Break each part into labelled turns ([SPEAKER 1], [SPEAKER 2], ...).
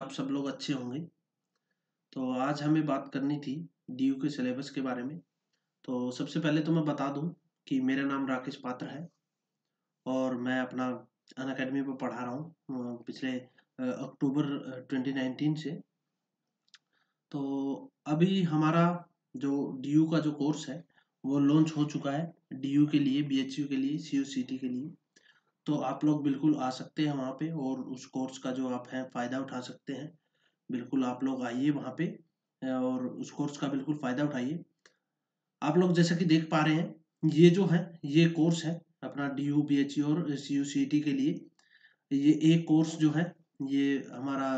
[SPEAKER 1] आप सब लोग अच्छे होंगे। तो आज हमें बात करनी थी डीयू के सिलेबस के बारे में। तो सबसे पहले तो मैं बता दूँ कि मेरा नाम राकेश पात्र है और मैं अपना अन अकेडमी पर पढ़ा रहा हूँ पिछले अक्टूबर 2019 से। तो अभी हमारा जो डीयू का जो कोर्स है, वो लॉन्च हो चुका है डीयू के लिए बीएचयू के लिए सी के लिए। तो आप लोग बिल्कुल आ सकते हैं वहाँ पे और उस कोर्स का जो आप हैं, फ़ायदा उठा सकते हैं। बिल्कुल आप लोग आइए वहाँ पे और उस कोर्स का बिल्कुल फ़ायदा उठाइए। आप लोग जैसा कि देख पा रहे हैं, ये जो है, ये कोर्स है अपना D U B H E और सी यू सी टी के लिए। ये एक कोर्स जो है, ये हमारा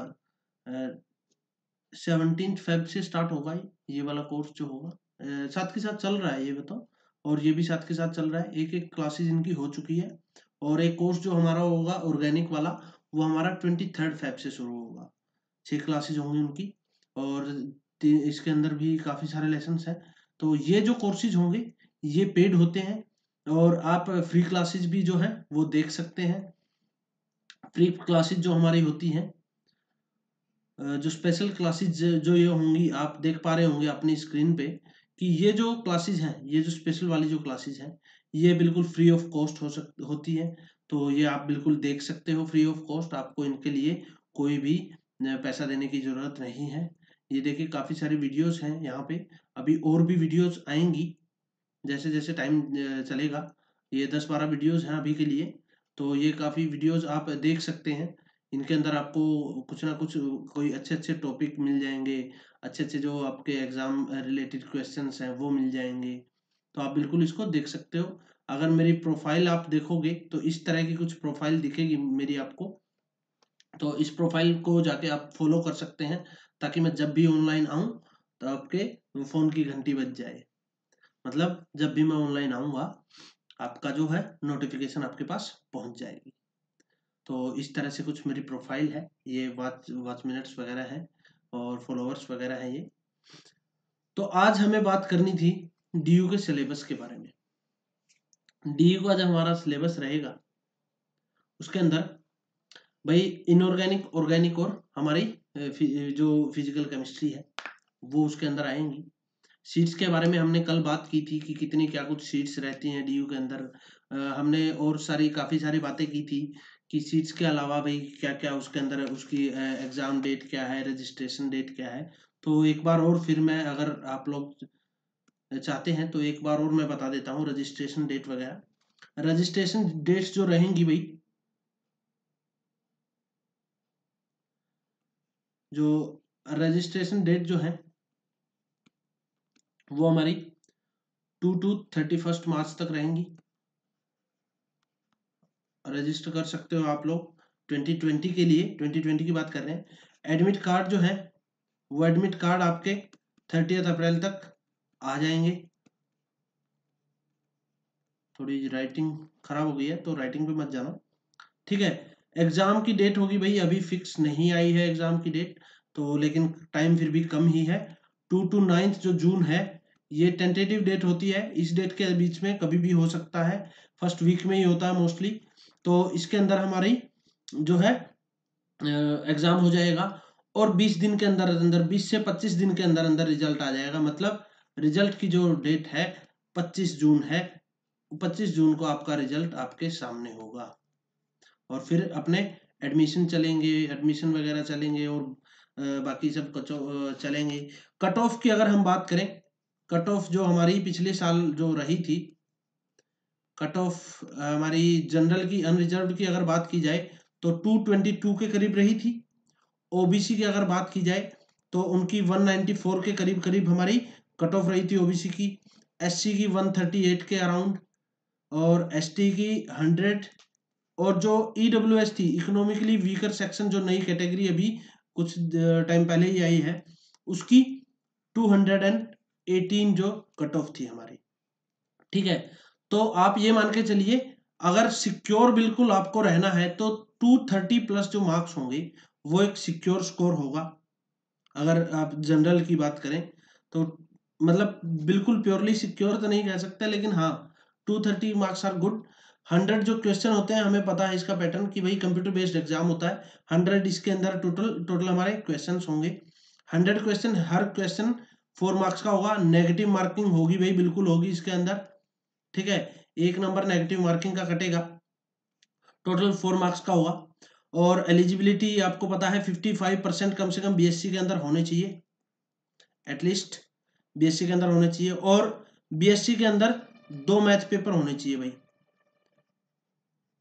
[SPEAKER 1] सेवनटीन फेब से स्टार्ट होगा ये वाला कोर्स जो होगा। साथ के साथ चल रहा है, ये बताओ। और ये भी साथ के साथ चल रहा है। एक एक क्लासेज इनकी हो चुकी है। और एक कोर्स जो हमारा होगा ऑर्गेनिक वाला, वो हमारा ट्वेंटी थर्ड फेब से शुरू होगा। छः क्लासेज होंगी उनकी और इसके अंदर भी काफ़ी सारे लेसन हैं। तो ये जो कोर्सेज होंगे, ये पेड होते हैं और आप फ्री क्लासेज भी जो है, वो देख सकते हैं। फ्री क्लासेज जो हमारी होती हैं जो स्पेशल क्लासेज जो ये होंगी, आप देख पा रहे होंगे अपनी स्क्रीन पे कि ये जो क्लासेज हैं, ये जो स्पेशल वाली जो क्लासेज हैं ये बिल्कुल फ्री ऑफ़ कॉस्ट हो सक, होती है। तो ये आप बिल्कुल देख सकते हो फ्री ऑफ़ कॉस्ट आपको इनके लिए कोई भी पैसा देने की ज़रूरत नहीं है। ये देखिए, काफ़ी सारी वीडियोस हैं यहाँ पे। अभी और भी वीडियोस आएँगी। जैसे जैसे टाइम चलेगा, ये दस बारह वीडियोस हैं अभी के लिए। तो ये काफ़ी वीडियोस आप देख सकते हैं। इनके अंदर आपको कुछ ना कुछ, कोई अच्छे अच्छे टॉपिक मिल जाएँगे। अच्छे अच्छे जो आपके एग्ज़ाम रिलेटेड क्वेश्चन हैं, वो मिल जाएँगे। तो आप बिल्कुल इसको देख सकते हो। अगर मेरी प्रोफ़ाइल आप देखोगे तो इस तरह की कुछ प्रोफ़ाइल दिखेगी मेरी आपको। तो इस प्रोफ़ाइल को जाके आप फॉलो कर सकते हैं, ताकि मैं जब भी ऑनलाइन आऊँ तो आपके फ़ोन की घंटी बज जाए। मतलब जब भी मैं ऑनलाइन आऊँगा, आपका जो है नोटिफिकेशन आपके पास पहुँच जाएगी। तो इस तरह से कुछ मेरी प्रोफ़ाइल है। ये वॉच वॉच मिनट्स वगैरह है और फॉलोअर्स वगैरह है ये। तो आज हमें बात करनी थी डीयू के सिलेबस के बारे में। डीयू का जब हमारा सिलेबस रहेगा, उसके अंदर भाई इनऑर्गेनिक ऑर्गेनिक और हमारी जो फ़िज़िकल केमिस्ट्री है, वो उसके अंदर आएँगी। सीट्स के बारे में हमने कल बात की थी कि कितनी क्या कुछ सीट्स रहती हैं डीयू के अंदर। हमने और सारी, काफ़ी सारी बातें की थी कि सीट्स के अलावा भाई क्या क्या उसके अंदर, उसकी एग्ज़ाम डेट क्या है रजिस्ट्रेशन डेट क्या है। तो एक बार और फिर मैं अगर आप लोग चाहते हैं तो एक बार और मैं बता देता हूँ रजिस्ट्रेशन डेट वगैरह। रजिस्ट्रेशन डेट्स जो रहेंगी भाई, जो रजिस्ट्रेशन डेट जो है, वो हमारी two to thirty first March तक रहेंगी। रजिस्टर कर सकते हो आप लोग 2020 के लिए 2020 की बात कर रहे हैं। एडमिट कार्ड जो है, वो एडमिट कार्ड आपके थर्टी अप्रैल तक आ जाएँगे। थोड़ी राइटिंग खराब हो गई है तो राइटिंग पे मत जाना। ठीक है एग्ज़ाम की डेट होगी भाई, अभी फिक्स नहीं आई है एग्ज़ाम की डेट तो लेकिन टाइम फिर भी कम ही है। टू टू नाइन्थ जो जून है, ये टेंटेटिव डेट होती है। इस डेट के बीच में कभी भी हो सकता है। फ़र्स्ट वीक में ही होता है मोस्टली तो इसके अंदर हमारी जो है एग्ज़ाम हो जाएगा। और 20 दिन के अंदर अंदर 20 से 25 दिन के अंदर अंदर रिज़ल्ट आ जाएगा। मतलब रिज़ल्ट की जो डेट है 25 जून है 25 जून को आपका रिज़ल्ट आपके सामने होगा। और फिर अपने एडमिशन चलेंगे, एडमिशन वगैरह चलेंगे और बाकी सब चलेंगे। कट ऑफ़ की अगर हम बात करें, कट ऑफ़ जो हमारी पिछले साल जो रही थी, कट ऑफ़ हमारी जनरल की अनरिजर्व की अगर बात की जाए तो 222 के करीब रही थी। ओबीसी की अगर बात की जाए तो उनकी 194 के करीब करीब हमारी कट ऑफ़ रही थी ओबीसी की एससी की 138 के अराउंड और एसटी की 100 और जो ईडब्ल्यू एस थी इकोनॉमिकली वीकर सेक्शन जो नई कैटेगरी अभी कुछ टाइम पहले ही आई है, उसकी 218 जो कट ऑफ़ थी हमारी। ठीक है तो आप ये मान के चलिए, अगर सिक्योर बिल्कुल आपको रहना है तो 230 प्लस जो मार्क्स होंगे, वो एक सिक्योर स्कोर होगा। अगर आप जनरल की बात करें तो मतलब बिल्कुल प्योरली सिक्योर तो नहीं कह सकते, लेकिन हाँ two thirty marks are good hundred जो क्वेश्चन होते हैं, हमें पता है इसका पैटर्न कि भाई कंप्यूटर बेस्ड एग्ज़ाम होता है। हंड्रेड इसके अंदर टोटल टोटल हमारे क्वेश्चन होंगे। हंड्रेड क्वेश्चन हर क्वेश्चन फोर मार्क्स का होगा। नेगेटिव मार्किंग होगी भाई, बिल्कुल होगी इसके अंदर। ठीक है? एक नंबर नेगेटिव मार्किंग का कटेगा। टोटल फोर मार्क्स का होगा। और एलिजिबिलिटी आपको पता है फिफ्टी फाइव परसेंट कम से कम बीएससी के अंदर होने चाहिए। एटलीस्ट बीएससी के अंदर होने चाहिए और बीएससी के अंदर दो मैथ पेपर होने चाहिए भाई।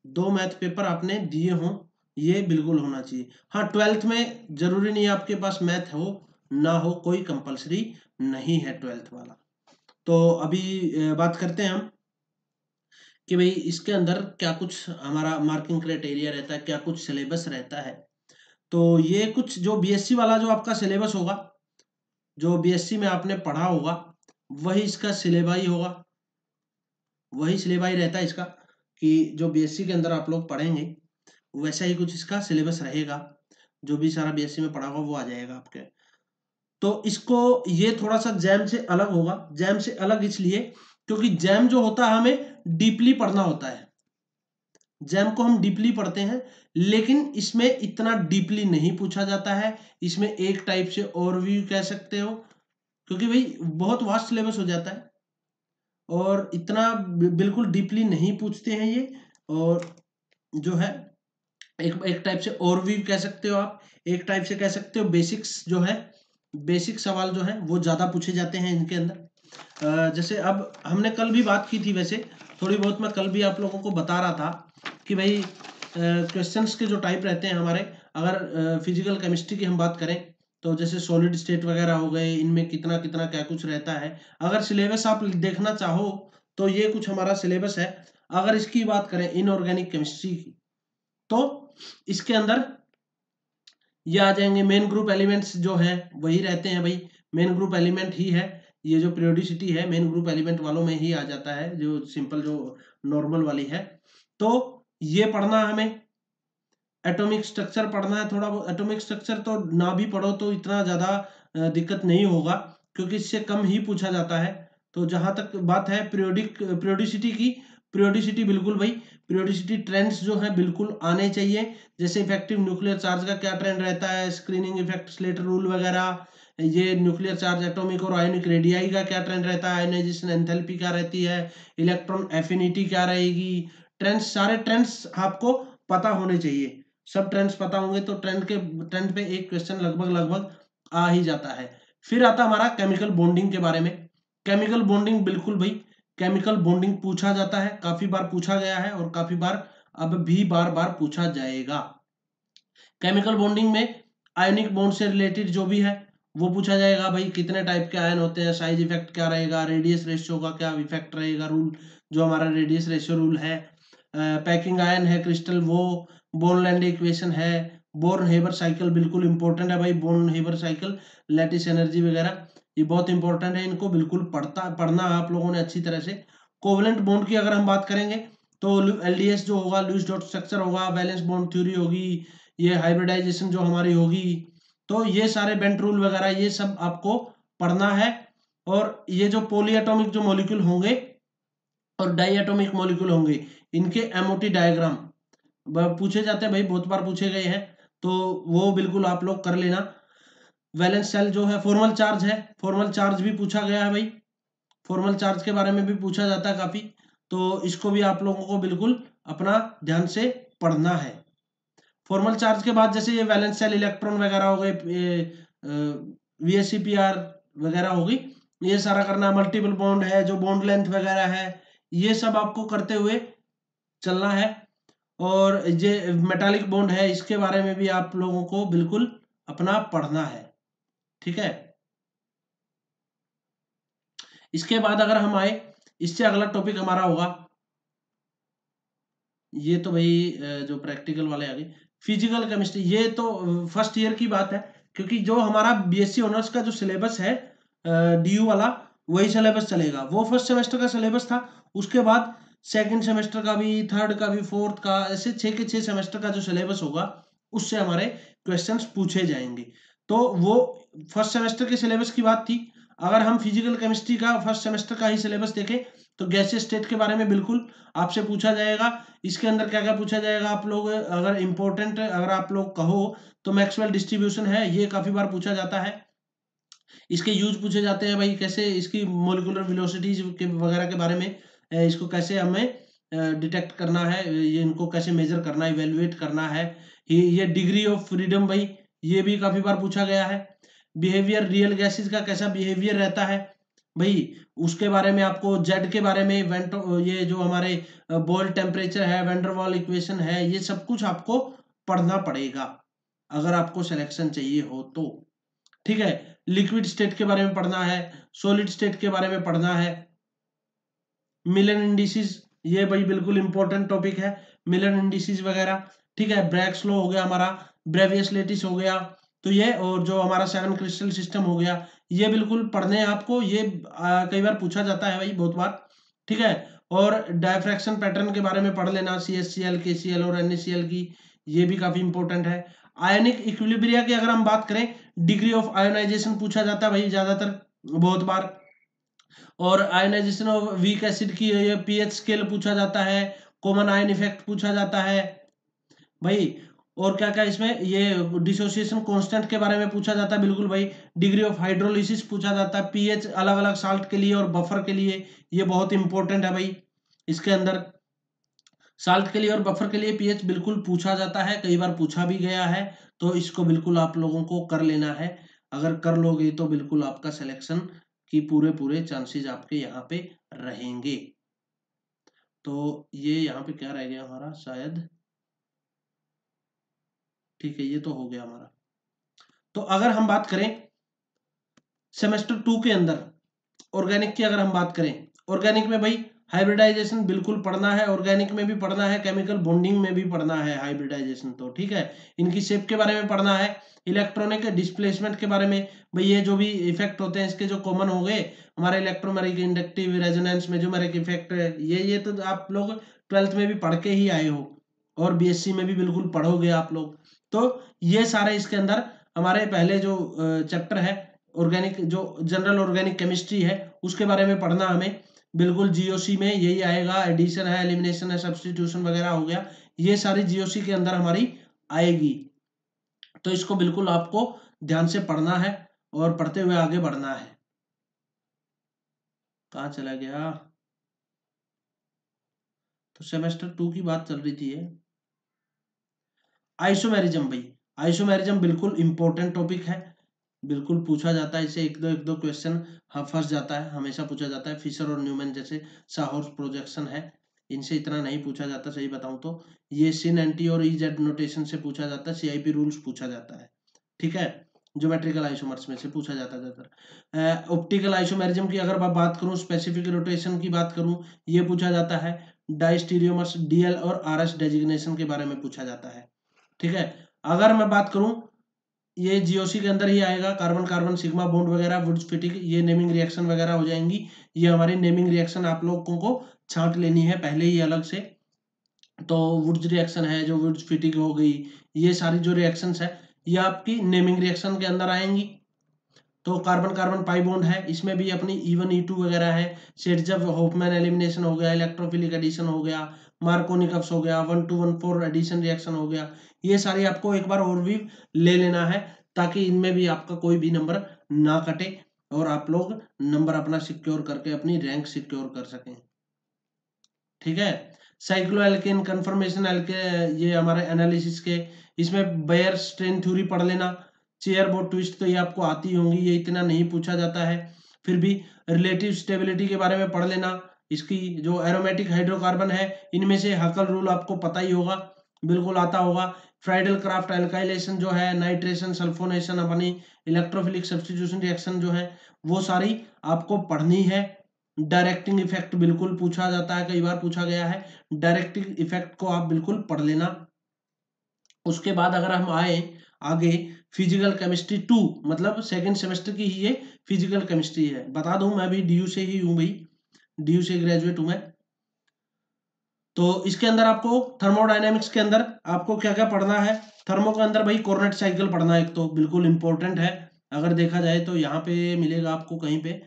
[SPEAKER 1] दो मैथ पेपर आपने दिए हों, ये बिल्कुल होना चाहिए। हाँ ट्वेल्थ में ज़रूरी नहीं आपके पास मैथ हो, ना हो, कोई कंपलसरी नहीं है ट्वेल्थ वाला। तो अभी बात करते हैं हम कि भाई इसके अंदर क्या कुछ हमारा मार्किंग क्राइटेरिया रहता है, क्या कुछ सिलेबस रहता है। तो ये कुछ जो बीएससी वाला जो आपका सिलेबस होगा जो बीएससी में आपने पढ़ा होगा, वही इसका सिलेबाई होगा। वही सिलेबाई रहता है इसका कि जो बीएससी के अंदर आप लोग पढ़ेंगे, वैसा ही कुछ इसका सिलेबस रहेगा। जो भी सारा बीएससी में पढ़ा होगा, वो आ जाएगा आपके। तो इसको, ये थोड़ा सा जैम से अलग होगा। जैम से अलग इसलिए, क्योंकि जैम जो होता है, हमें डीपली पढ़ना होता है। जैम को हम डीपली पढ़ते हैं, लेकिन इसमें इतना डीपली नहीं पूछा जाता है। इसमें एक टाइप से ओवरव्यू कह सकते हो, क्योंकि भाई बहुत वास्ट सिलेबस हो जाता है। और इतना बिल्कुल डीपली नहीं पूछते हैं ये, और जो है, एक एक टाइप से ओवरव्यू कह सकते हो आप। एक टाइप से कह सकते हो बेसिक्स जो है बेसिक सवाल जो है, वो ज़्यादा पूछे जाते हैं इनके अंदर। जैसे अब हमने कल भी बात की थी वैसे, थोड़ी बहुत मैं कल भी आप लोगों को बता रहा था कि भाई क्वेश्चंस के जो टाइप रहते हैं हमारे, अगर फ़िज़िकल केमिस्ट्री की हम बात करें तो जैसे सॉलिड स्टेट वगैरह हो गए इनमें कितना कितना क्या कुछ रहता है। अगर सिलेबस आप देखना चाहो तो ये कुछ हमारा सिलेबस है। अगर इसकी बात करें इनऑर्गेनिक केमिस्ट्री की तो इसके अंदर ये आ जाएँगे मेन ग्रुप एलिमेंट्स जो है, वही रहते हैं भाई। मेन ग्रुप एलिमेंट ही है, ये जो पीरियोडिसिटी है मेन ग्रुप एलिमेंट वालों में ही आ जाता है, जो सिंपल जो नॉर्मल वाली है। तो ये पढ़ना हमें। एटॉमिक स्ट्रक्चर पढ़ना है थोड़ा बहुत। एटॉमिक स्ट्रक्चर तो ना भी पढ़ो तो इतना ज़्यादा दिक्कत नहीं होगा, क्योंकि इससे कम ही पूछा जाता है। तो जहाँ तक बात है पीरियोडिक पीरियोडिसिटी की पीरियोडिसिटी बिल्कुल भाई पीरियोडिसिटी ट्रेंड्स जो है बिल्कुल आने चाहिए। जैसे इफ़ेक्टिव न्यूक्लियर चार्ज का क्या ट्रेंड रहता है स्क्रीनिंग इफ़ेक्ट स्लेटर रूल वगैरह, ये न्यूक्लियर चार्ज एटॉमिक और आयोनिक रेडियाई का क्या ट्रेंड रहता है आयोनाइजेशन एंथैल्पी क्या रहती है इलेक्ट्रॉन एफिनिटी क्या रहेगी ट्रेंड्स सारे ट्रेंड्स आपको पता होने चाहिए। सब ट्रेंड्स पता होंगे तो ट्रेंड के ट्रेंड पे एक क्वेश्चन लगभग लगभग आ ही जाता है। फिर आता हमारा केमिकल बॉन्डिंग के बारे में। केमिकल बॉन्डिंग बिल्कुल भाई केमिकल बॉन्डिंग पूछा जाता है, काफ़ी बार पूछा गया है और काफ़ी बार अब भी बार बार पूछा जाएगा। केमिकल बॉन्डिंग में आयोनिक बॉन्ड से रिलेटेड जो भी है, वो पूछा जाएगा भाई, कितने टाइप के आयन होते हैं साइज़ इफ़ेक्ट क्या रहेगा रेडियस रेशियो का क्या इफ़ेक्ट रहेगा रूल जो हमारा रेडियस रेशियो रूल है पैकिंग आयन है, क्रिस्टल, वो बोनलैंड इक्वेशन है। बोर्न हेबर साइकिल बिल्कुल इंपॉर्टेंट है भाई Born Haber cycle, lattice energy वगैरह, ये बहुत इंपॉर्टेंट है। इनको बिल्कुल पढ़ता, पढ़ना आप लोगों ने अच्छी तरह से। कोवलेंट बॉन्ड की अगर हम बात करेंगे तो एलडीएस जो होगा लूज डॉट स्ट्रक्चर होगा बैलेंस बॉन्ड थ्योरी होगी, ये हाइब्रिडाइजेशन जो हमारी होगी तो ये सारे बेंट रूल वगैरह, ये सब आपको पढ़ना है। और ये जो पोलीएटॉमिक जो मॉलिक्यूल होंगे, और डाइएटॉमिक मॉलिक्यूल होंगे इनके एमओटी डायग्राम पूछे जाते हैं भाई, बहुत बार पूछे गए हैं तो वो बिल्कुल आप लोग कर लेना। वैलेंस सेल जो है फॉर्मल चार्ज है फॉर्मल चार्ज भी पूछा गया है भाई। फॉर्मल चार्ज के बारे में भी पूछा जाता है काफ़ी तो इसको भी आप लोगों को बिल्कुल अपना ध्यान से पढ़ना है। फॉर्मल चार्ज के बाद जैसे ये वैलेंस सेल इलेक्ट्रॉन वगैरह हो गए वी वगैरह होगी, ये सारा करना मल्टीपल बॉन्ड है, जो बॉन्ड लेंथ वगैरह है, ये सब आपको करते हुए चलना है। और ये मेटालिक बॉन्ड है, इसके बारे में भी आप लोगों को बिल्कुल अपना पढ़ना है। ठीक है? इसके बाद अगर हम आए, इससे अगला टॉपिक हमारा होगा। ये तो भाई जो प्रैक्टिकल वाले आगे। फ़िज़िकल केमिस्ट्री ये तो फ़र्स्ट ईयर की बात है, क्योंकि जो हमारा बीएससी ऑनर्स का जो सिलेबस है डीयू वाला, वही सिलेबस चलेगा। वो फ़र्स्ट सेमेस्टर का सिलेबस था, उसके बाद सेकंड सेमेस्टर का भी थर्ड का भी फोर्थ का, ऐसे छः के छः सेमेस्टर का जो सिलेबस होगा, उससे हमारे क्वेश्चंस पूछे जाएँगे। तो वो फ़र्स्ट सेमेस्टर के सिलेबस की बात थी। अगर हम फ़िज़िकल केमिस्ट्री का फ़र्स्ट सेमेस्टर का ही सिलेबस देखें तो गैसियस स्टेट के बारे में बिल्कुल आपसे पूछा जाएगा। इसके अंदर क्या क्या पूछा जाएगा? आप लोग अगर इंपॉर्टेंट अगर आप लोग कहो तो मैक्सवेल डिस्ट्रीब्यूशन है, ये काफ़ी बार पूछा जाता है। इसके यूज़ पूछे जाते हैं भाई, कैसे इसकी मोलिकुलर वेलोसिटीज के वगैरह के बारे में। इसको कैसे हमें डिटेक्ट करना है ये इनको कैसे मेजर करना है इवेल्युएट करना है। ये डिग्री ऑफ़ फ्रीडम भाई, ये भी काफ़ी बार पूछा गया है। बिहेवियर रियल गैसेज का कैसा बिहेवियर रहता है? भाई, उसके बारे में आपको जेड के बारे में वेंट ये जो हमारे बॉयल टेम्परेचर है वेंडरवॉल इक्वेशन है, ये सब कुछ आपको पढ़ना पड़ेगा, अगर आपको सिलेक्शन चाहिए हो तो। ठीक है लिक्विड स्टेट के बारे में पढ़ना है सॉलिड स्टेट के बारे में पढ़ना है मिलन इंडिसिस ये भाई बिल्कुल इंपॉर्टेंट टॉपिक है मिलन इंडिसिस वगैरह। ठीक है ब्रैक्स लो हो गया हमारा ब्रेवियस लेटिस हो गया तो ये और जो हमारा सेवन क्रिस्टल सिस्टम हो गया ये बिल्कुल पढ़ने आपको ये आ, कई बार पूछा जाता है भाई बहुत बार। ठीक है और डायफ्रैक्शन पैटर्न के बारे में पढ़ लेना सी S C L K C L और एन एस सी एल की ये भी काफ़ी इंपॉर्टेंट है। आयनिक इक्विलिब्रिया की अगर हम बात करें डिग्री ऑफ़ आयोनाइजेशन पूछा जाता है भाई ज़्यादातर बहुत बार। और आयोनाइजेशन ऑफ़ वीक एसिड की पीएच स्केल पूछा जाता है कॉमन आयन इफ़ेक्ट पूछा जाता है। भाई, और क्या क्या इसमें? ये डिसोसिएशन कांस्टेंट के बारे में पूछा जाता है, बिल्कुल भाई। डिग्री ऑफ़ हाइड्रोलिसिस पूछा जाता है पीएच अलग अलग साल्ट के लिए और बफर के लिए। ये बहुत इंपॉर्टेंट है भाई, इसके अंदर। साल्ट के लिए और बफर के लिए पीएच बिल्कुल पूछा जाता है, कई बार पूछा भी गया है तो इसको बिल्कुल आप लोगों को कर लेना है। अगर कर लोगे तो बिल्कुल आपका सिलेक्शन की पूरे पूरे चांसेस आपके यहाँ पे रहेंगे। तो ये यहाँ पे क्या रह गया हमारा? शायद ठीक है, ये तो हो गया हमारा। तो अगर हम बात करें सेमेस्टर टू के अंदर ऑर्गेनिक की अगर हम बात करें ऑर्गेनिक में भाई हाइब्रिडाइजेशन बिल्कुल पढ़ना है, ऑर्गेनिक में भी पढ़ना है, केमिकल बॉन्डिंग में भी पढ़ना है हाइब्रिडाइजेशन तो ठीक है? इनकी शेप के बारे में पढ़ना है, इलेक्ट्रॉनिक डिस्प्लेसमेंट के बारे में, भाई ये जो भी इफ़ेक्ट होते हैं, इसके जो कॉमन हो गए, हमारे इलेक्ट्रोमेरिक, इंडक्टिव, रेजोनेंस में जो मेरे इफ़ेक्ट, ये ये तो आप लोग ट्वेल्थ में भी पढ़ के ही आए हो, और बीएससी में भी बिल्कुल पढ़ोगे आप लोग। तो ये सारे इसके अंदर हमारे पहले जो चैप्टर है, ऑर्गेनिक, जो जनरल ऑर्गेनिक केमिस्ट्री है, उसके बारे में पढ़ना हमें। बिल्कुल जीओसी में यही आएगा एडिशन है एलिमिनेशन है सब्सटीट्यूशन वगैरह हो गया, ये सारी जीओसी के अंदर हमारी आएगी। तो इसको बिल्कुल आपको ध्यान से पढ़ना है और पढ़ते हुए आगे बढ़ना है। कहा चला गया? तो सेमेस्टर टू की बात चल रही थी आइसोमेरिज्म भाई आइसोमेरिज्म बिल्कुल इंपॉर्टेंट टॉपिक है। बिल्कुल पूछा जाता है, इसे एक दो एक दो क्वेश्चन हाँ फंस जाता है, हमेशा पूछा जाता है। फिशर और न्यूमैन जैसे साहौर्स प्रोजेक्शन है, इनसे इतना नहीं पूछा जाता, सही बताऊँ तो। ये सिन एंटी और ई जेड नोटेशन से पूछा जाता है सीआईपी रूल्स पूछा जाता है, ठीक है? ज्योमेट्रिकल आइसोमर्स में से पूछा जाता है ज़्यादातर। ऑप्टिकल आइसोमेरिज्म की अगर मैं बात करूँ स्पेसिफिक रोटेशन की बात करूँ, ये पूछा जाता है। डाइस्टीरियोमर्स डीएल और आरएस डेजिग्नेशन के बारे में पूछा जाता है, ठीक है? अगर मैं बात करूँ ये जीओसी के अंदर ही आएगा कार्बन कार्बन सिग्मा बॉन्ड वगैरह वुड्स फिटिक ये नेमिंग रिएक्शन वगैरह हो जाएँगी। ये हमारी नेमिंग रिएक्शन आप लोगों को छांट लेनी है पहले ही अलग से। तो वुड्स रिएक्शन है, जो वुड्स फिटिक हो गई, ये सारी जो रिएक्शन है, ये आपकी नेमिंग रिएक्शन के अंदर आएँगी। तो कार्बन कार्बन पाई बॉन्ड है, इसमें भी अपनी ई वन ई टू वगैरह है। सेट जब होपमैन एलिमिनेशन हो गया इलेक्ट्रोफिलिक एडिशन हो गया मार्कोनिकप्स हो गया, one two one four addition reaction हो गया। ये सारी आपको एक बार और भी ले लेना है, ताकि इनमें भी आपका कोई भी नंबर ना कटे और आप लोग नंबर अपना सिक्योर करके अपनी रैंक सिक्योर कर सकें। ठीक है? साइक्लो एल्केन कन्फर्मेशन एल्के ये हमारे एनालिसिस के, इसमें बेयर स्ट्रेन थ्योरी पढ़ लेना। चेयर बोर्ड ट्विस्ट तो ये आपको आती होंगी, ये इतना नहीं पूछा जाता है। फिर भी रिलेटिव स्टेबिलिटी के बारे में पढ़ लेना। इसकी जो एरोमेटिक हाइड्रोकार्बन है, इनमें से हकल रूल आपको पता ही होगा, बिल्कुल आता होगा। फ्राइडल क्राफ्ट एल्काइलेशन जो है नाइट्रेशन सल्फोनेशन अपनी इलेक्ट्रोफिलिक सब्सटीट्यूशन रिएक्शन जो है, वो सारी आपको पढ़नी है। डायरेक्टिंग इफ़ेक्ट बिल्कुल पूछा जाता है, कई बार पूछा गया है। डायरेक्टिंग इफ़ेक्ट को आप बिल्कुल पढ़ लेना। उसके बाद अगर हम आए आगे फ़िज़िकल केमिस्ट्री टू मतलब सेकेंड सेमेस्टर की ही ये फ़िज़िकल केमिस्ट्री है। बता दूँ, मैं भी डी से ही हूँ भाई। डीयू से ग्रेजुएट हूँ मैं। तो इसके अंदर आपको थर्मोडाइनेमिक्स के अंदर आपको क्या क्या पढ़ना है? थर्मो के अंदर भाई कोर्नेट साइकिल पढ़ना एक तो बिल्कुल इंपॉर्टेंट है। अगर देखा जाए तो यहाँ पे मिलेगा आपको कहीं पे।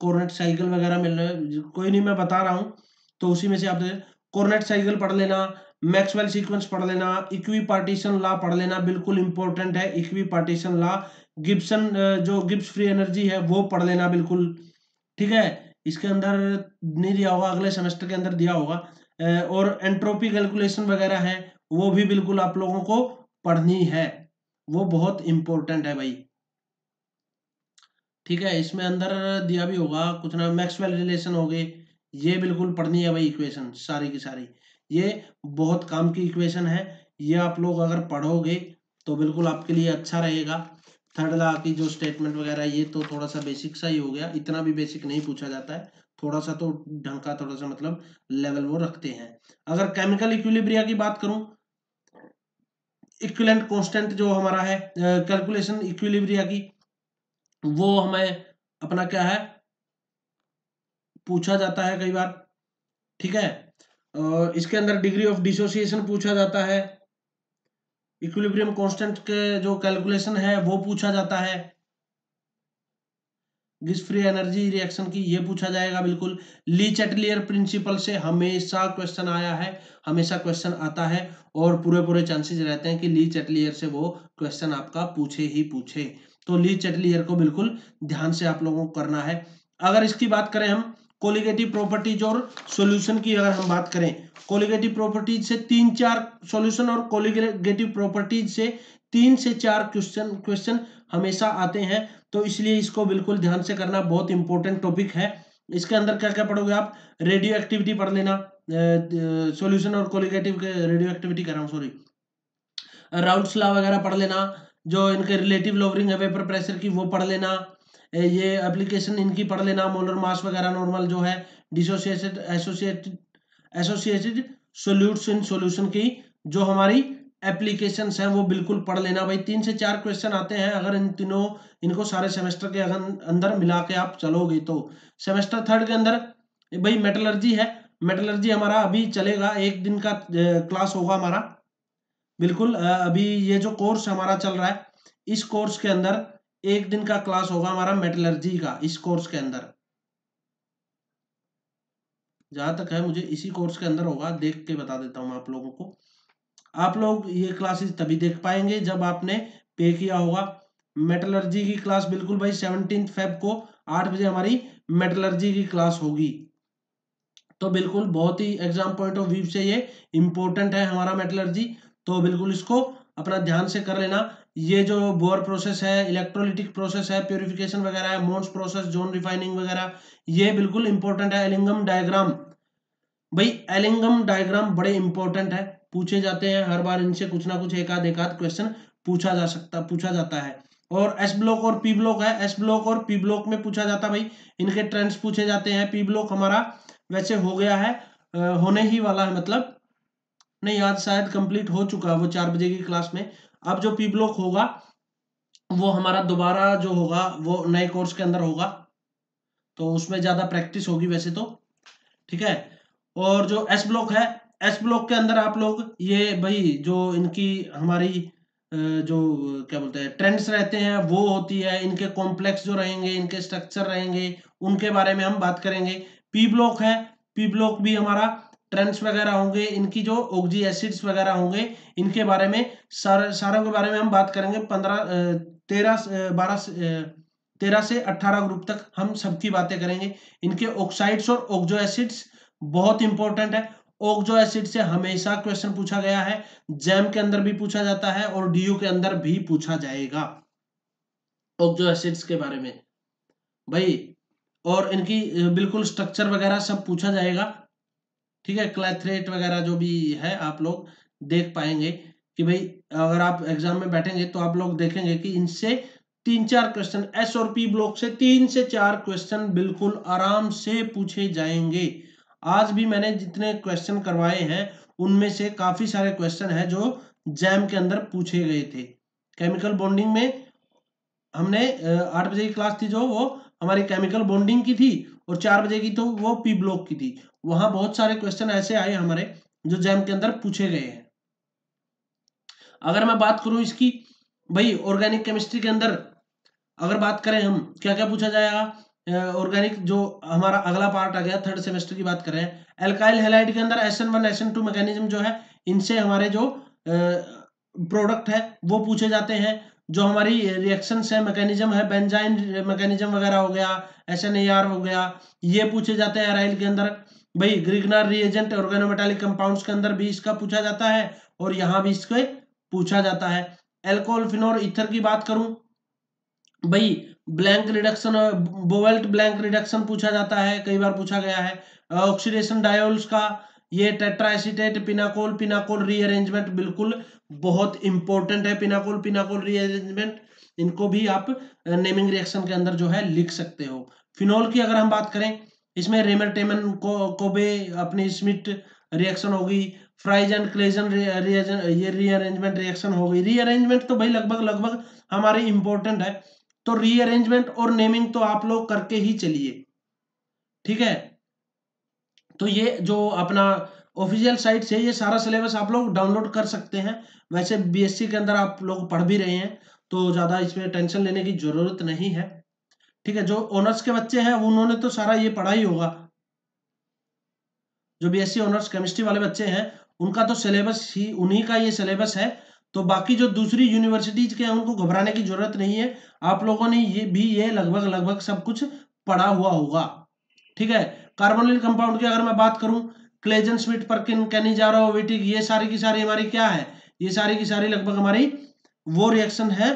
[SPEAKER 1] कोर्नेट साइकिल वगैरह मिल रहे हैं। कोई नहीं, मैं बता रहा हूँ। तो उसी में से आप कोर्नेट साइकिल पढ़ लेना मैक्सवेल सीक्वेंस पढ़ लेना इक्वी पार्टीशन लॉ पढ़ लेना बिल्कुल इंपॉर्टेंट है। इक्वी पार्टीशन लॉ गिब्सन जो गिब्स फ्री एनर्जी है, वो पढ़ लेना बिल्कुल। ठीक है? इसके अंदर नहीं दिया होगा, अगले सेमेस्टर के अंदर दिया होगा। और एंट्रोपी कैलकुलेशन वगैरह है, वो भी बिल्कुल आप लोगों को पढ़नी है। वो बहुत इंपॉर्टेंट है भाई। ठीक है, इसमें अंदर दिया भी होगा, कुछ ना, मैक्सवेल रिलेशन हो गए, ये बिल्कुल पढ़नी है भाई इक्वेशन सारी की सारी। ये बहुत काम की इक्वेशन है, ये आप लोग अगर पढ़ोगे तो बिल्कुल आपके लिए अच्छा रहेगा। थर्ड ला की जो स्टेटमेंट वगैरह, ये तो थोड़ा सा बेसिक सा ही हो गया। इतना भी बेसिक नहीं पूछा जाता है। थोड़ा सा तो ढंग का थोड़ा सा मतलब लेवल वो रखते हैं। अगर केमिकल इक्विलिब्रिया की बात करूँ इक्विलेंट कांस्टेंट जो हमारा है कैलकुलेशन इक्विलिब्रिया की, वो हमें अपना क्या है? पूछा जाता है कई बार। ठीक है? और इसके अंदर डिग्री ऑफ़ डिसोसिएशन पूछा जाता है। इक्विलिब्रियम कांस्टेंट के जो कैलकुलेशन है, वो पूछा जाता है। गिस फ्री एनर्जी रिएक्शन की ये पूछा जाएगा बिल्कुल। ली चैटलियर प्रिंसिपल से हमेशा क्वेश्चन आया है, हमेशा क्वेश्चन आता है और पूरे पूरे चांसेस रहते हैं कि ली चैटलियर से वो क्वेश्चन आपका पूछे ही पूछे। तो ली चैटलियर को बिल्कुल ध्यान से आप लोगों को करना है। अगर इसकी बात करें हम कोलिगेटिव प्रॉपर्टीज़ और सॉल्यूशन की अगर हम बात करें कोलिगेटिव प्रॉपर्टीज़ से तीन चार सॉल्यूशन और कोलिगेटिव प्रॉपर्टीज़ से तीन से चार क्वेश्चन क्वेश्चन हमेशा आते हैं। तो इसलिए इसको बिल्कुल ध्यान से करना बहुत इंपॉर्टेंट टॉपिक है। इसके अंदर क्या क्या पढ़ोगे आप? रेडियो एक्टिविटी पढ़ लेना। सॉल्यूशन और कोलिगेटिव रेडियो एक्टिविटी कर रहा हूँ सॉरी राउंड लॉ वगैरह पढ़ लेना। जो इनके रिलेटिव लोवरिंग है वेपर प्रेशर की, वो पढ़ लेना। ये एप्लीकेशन इनकी पढ़ लेना मोलर मास वगैरह नॉर्मल जो है dissociated associated associated solutes in solution की जो हमारी एप्लीकेशन हैं, वो बिल्कुल पढ़ लेना। भाई, तीन से चार क्वेश्चन आते हैं, अगर इन तीनों, इनको सारे सेमेस्टर के अंदर मिला के आप चलोगे तो। सेमेस्टर थर्ड के अंदर भाई मेटलर्जी है। मेटलर्जी हमारा अभी चलेगा, एक दिन का क्लास होगा हमारा। बिल्कुल अभी ये जो कोर्स हमारा चल रहा है, इस कोर्स के अंदर एक दिन का क्लास होगा हमारा मेटलर्जी का, इस कोर्स के अंदर। जहाँ तक है, मुझे इसी कोर्स के अंदर होगा, देख के बता देता हूँ आप लोगों को। आप लोग ये क्लासेस तभी देख पाएँगे जब आपने पे किया होगा। मेटलर्जी की क्लास बिल्कुल भाई सेवनटीन फेब को आठ बजे हमारी मेटलर्जी की क्लास होगी। तो बिल्कुल बहुत ही एग्ज़ाम पॉइंट ऑफ़ व्यू से ये इंपॉर्टेंट है हमारा मेटलर्जी तो बिल्कुल इसको अपना ध्यान से कर लेना। ये जो बोर प्रोसेस है इलेक्ट्रोलिटिक प्रोसेस है प्योरिफिकेशन वगैरह है मोन्स प्रोसेस जोन रिफाइनिंग वगैरह, ये बिल्कुल इंपॉर्टेंट है। एलिंगम डायग्राम भाई एलिंगम डायग्राम बड़े इंपॉर्टेंट है। पूछे जाते हैं, हर बार इनसे कुछ ना कुछ एक आध एक आध क्वेश्चन पूछा जा सकता, पूछा जाता है। और एस ब्लॉक और पी ब्लॉक है। एस ब्लॉक और पी ब्लॉक में पूछा जाता भाई, इनके ट्रेंड्स पूछे जाते हैं। पी ब्लॉक हमारा वैसे हो गया है होने ही वाला है मतलब। नहीं, आज शायद कंप्लीट हो चुका है वो चार बजे की क्लास में। अब जो पी ब्लॉक होगा, वो हमारा दोबारा जो होगा, वो नए कोर्स के अंदर होगा। तो उसमें ज़्यादा प्रैक्टिस होगी वैसे तो ठीक है? और जो एस ब्लॉक है एस ब्लॉक के अंदर आप लोग, ये भाई जो इनकी हमारी जो, क्या बोलते हैं ट्रेंड्स रहते हैं, वो होती है। इनके कॉम्प्लेक्स जो रहेंगे, इनके स्ट्रक्चर रहेंगे, उनके बारे में हम बात करेंगे। पी ब्लॉक है पी ब्लॉक भी हमारा ट्रेंड्स वगैरह होंगे, इनकी जो ऑक्जी एसिड्स वगैरह होंगे, इनके बारे में, सारे, सारों के बारे में हम बात करेंगे पंद्रह तेरह बारह तेरह से अट्ठारह ग्रुप तक हम सबकी बातें करेंगे। इनके ऑक्साइड्स और ऑक्जो एसिड्स बहुत इंपॉर्टेंट है। ओक्जो एसिड से हमेशा क्वेश्चन पूछा गया है जैम के अंदर भी पूछा जाता है और डीयू के अंदर भी पूछा जाएगा ओक्जो एसिड्स के बारे में। भाई, और इनकी बिल्कुल स्ट्रक्चर वगैरह सब पूछा जाएगा। ठीक है? क्लैथरेट वगैरह जो भी है, आप लोग देख पाएँगे कि भाई, अगर आप एग्ज़ाम में बैठेंगे तो आप लोग देखेंगे कि इनसे तीन चार क्वेश्चन एस और पी ब्लॉक से तीन से चार क्वेश्चन बिल्कुल आराम से पूछे जाएँगे। आज भी मैंने जितने क्वेश्चन करवाए हैं, उनमें से काफ़ी सारे क्वेश्चन है जो जैम के अंदर पूछे गए थे। केमिकल बॉन्डिंग में हमने आठ बजे की क्लास थी जो, वो हमारी केमिकल बॉन्डिंग की थी। और चार बजे की तो वो पी ब्लॉक की थी। वहाँ बहुत सारे क्वेश्चन ऐसे आए हमारे, जो जैम के अंदर पूछे गए हैं। अगर मैं बात करूँ इसकी, भाई ऑर्गेनिक केमिस्ट्री के अंदर, अगर बात करें हम क्या क्या पूछा जाएगा? ऑर्गेनिक जो हमारा अगला पार्ट आ गया थर्ड सेमेस्टर की बात कर एल्काइल हेलाइड के अंदर S N one S N two mechanism जो है, इनसे हमारे जो प्रोडक्ट है, वो पूछे जाते हैं। जो हमारी रिएक्शन है मैकेनिज्म है बेंजाइन मैकेनिज्म वगैरह हो गया एस एन ए आर हो गया, ये पूछे जाते हैं एराइल के अंदर। भाई ग्रिगनर रिएजेंट ऑर्गेनोमेटालिक कंपाउंड्स के अंदर भी इसका पूछा जाता है और यहाँ भी इसके पूछा जाता है। एल्कोहल फिनोर इथर की बात करूँ, भाई Blanc reduction Bouveault Blanc reduction पूछा जाता है, कई बार पूछा गया है। ऑक्सीडेशन डायोल्स का ये टेट्राएसिटेट पिनाकोल पिनाकोल रीअरेंजमेंट बिल्कुल बहुत इंपॉर्टेंट है। पिनाकोल पिनाकोल रीअरेंजमेंट इनको भी आप नेमिंग रिएक्शन के अंदर जो है लिख सकते हो। फिनोल की अगर हम बात करें, इसमें रेमरटेमन को कोबे अपनी स्मिट रिएक्शन होगी। फ्राइज एंड क्लेजन ये रीअरेंजमेंट रिएक्शन हो गई रीअरेंजमेंट तो भाई लगभग लगभग हमारे इंपॉर्टेंट है। तो रीअरेंजमेंट और नेमिंग तो आप लोग करके ही चलिए। ठीक है? तो ये जो अपना ऑफिशियल साइट से ये सारा सिलेबस आप लोग डाउनलोड कर सकते हैं। वैसे बीएससी के अंदर आप लोग पढ़ भी रहे हैं तो ज़्यादा इसमें टेंशन लेने की ज़रूरत नहीं है। ठीक है, जो ऑनर्स के बच्चे हैं, उन्होंने तो सारा ये पढ़ा ही होगा। जो बीएससी ऑनर्स केमिस्ट्री वाले बच्चे हैं, उनका तो सिलेबस ही, उन्हीं का ये सिलेबस है। तो बाकी जो दूसरी यूनिवर्सिटीज के हैं, उनको घबराने की ज़रूरत नहीं है। आप लोगों ने ये भी ये लगभग लगभग सब कुछ पढ़ा हुआ होगा। ठीक है कार्बोनिल कंपाउंड की अगर मैं बात करूँ, क्लेजन स्मिट परकिन कैनिजारोविटिक ये सारी की सारी हमारी क्या है? ये सारी की सारी लगभग हमारी वो रिएक्शन है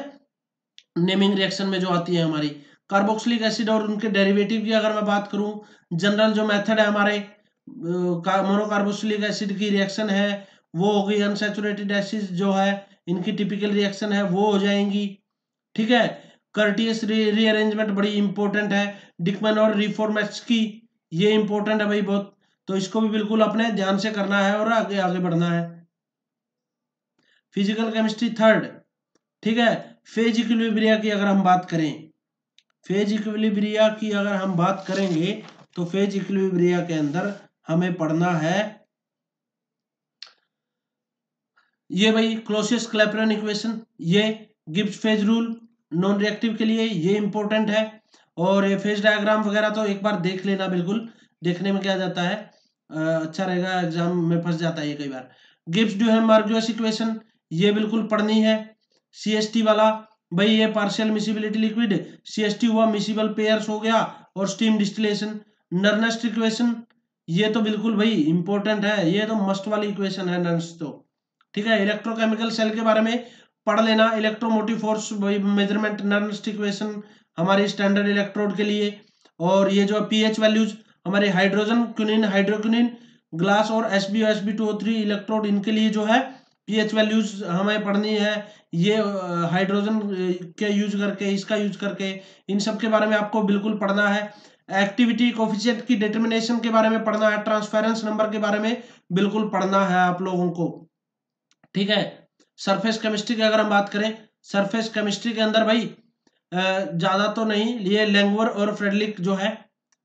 [SPEAKER 1] नेमिंग रिएक्शन में जो आती है हमारी। कार्बोक्सिलिक एसिड और उनके डेरिवेटिव की अगर मैं बात करूँ जनरल जो मेथड है हमारे मोनोकार्बोक्सिलिक एसिड की रिएक्शन है, वो हो गई अनसेचुरेटेड एसिड जो है, इनकी टिपिकल रिएक्शन है, वो हो जाएँगी। ठीक है? कर्टियस रीअरेंजमेंट बड़ी इंपॉर्टेंट है। डिकमैन और रिफॉर्मेट्स की ये इंपॉर्टेंट है भाई बहुत। तो इसको भी बिल्कुल अपने ध्यान से करना है और आगे आगे बढ़ना है। फ़िज़िकल केमिस्ट्री थर्ड ठीक है? फ़ेज़ इक्विलिब्रिया की अगर हम बात करें फ़ेज़ इक्विलिब्रिया की अगर हम बात करेंगे तो फ़ेज़ इक्विलिब्रिया के अंदर हमें पढ़ना है। ये भाई क्लोसियस क्लैपरन इक्वेशन ये Gibbs phase rule non reactive के लिए ये इंपॉर्टेंट है। और ये फ़ेज़ डायग्राम वगैरह तो एक बार देख लेना बिल्कुल। देखने में क्या जाता है? आ, अच्छा रहेगा एग्ज़ाम में फंस जाता है ये कई बार। गिब्स डू है मार्गुअस इक्वेशन ये बिल्कुल पढ़नी है। सीएसटी वाला भाई ये पार्शियल मिसिबिलिटी लिक्विड सी हुआ मिसिबल पेयर्स हो गया और स्टीम डिस्टिलेशन नर्नेस्ट इक्वेशन ये तो बिल्कुल भाई इंपॉर्टेंट है। ये तो मस्ट वाली इक्वेशन है नर्स तो। ठीक है इलेक्ट्रोकेमिकल सेल के बारे में पढ़ लेना। Electromotive force measurement Nernst equation हमारे स्टैंडर्ड इलेक्ट्रोड के लिए, और ये जो पीएच वैल्यूज़ हमारे हाइड्रोजन क्यूनिन हाइड्रोक्यूनिन ग्लास और S B S B two three electrode इनके लिए जो है पीएच वैल्यूज़ हमें पढ़नी है, ये हाइड्रोजन के यूज़ करके, इसका यूज़ करके, इन सब के बारे में आपको बिल्कुल पढ़ना है। एक्टिविटी कोफिशिएंट की डिटर्मिनेशन के बारे में पढ़ना है ट्रांसफेरेंस नंबर के बारे में बिल्कुल पढ़ना है आप लोगों को। ठीक है? सरफेस केमिस्ट्री की अगर हम बात करें सरफेस केमिस्ट्री के अंदर भाई ज़्यादा तो नहीं, ये लेंगवर और फ्रेडलिक जो है